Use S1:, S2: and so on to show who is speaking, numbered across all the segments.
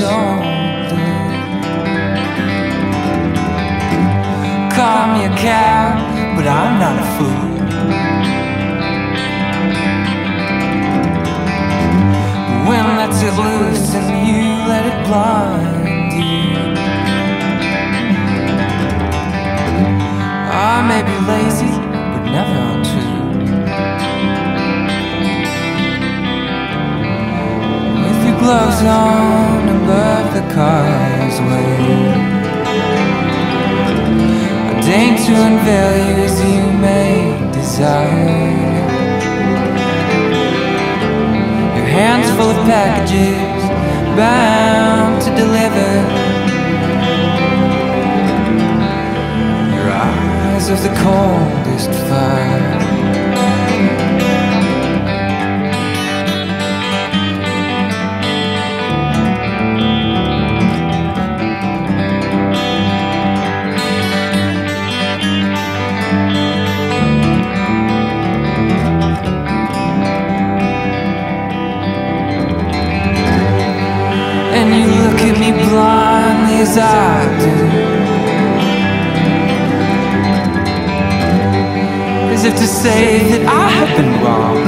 S1: shoulder. Call me a coward, but I'm not a fool. When lets it loose and you let it blind you. I may be lazy, but never untrue. With your gloves on car's way. I deign to unveil you as you may desire. Your hands full of packages, bound to deliver. Your eyes of the coldest fire. As I do. As if to say that I have been wrong.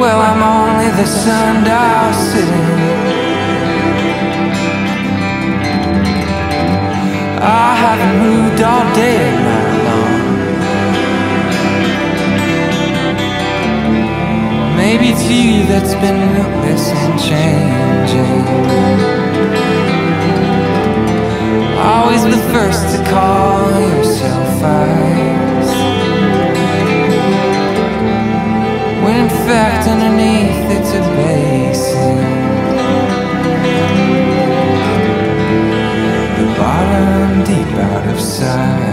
S1: Well, I'm only the sundial sitting. Maybe it's you that's been rootless and changing Always the first to call yourself first. When in fact underneath it's a basin. The bottom deep out of sight.